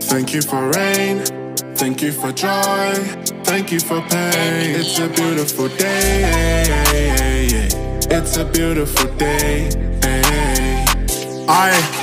thank you for rain. Thank you for joy. Thank you for pain. It's a beautiful day. It's a beautiful day. I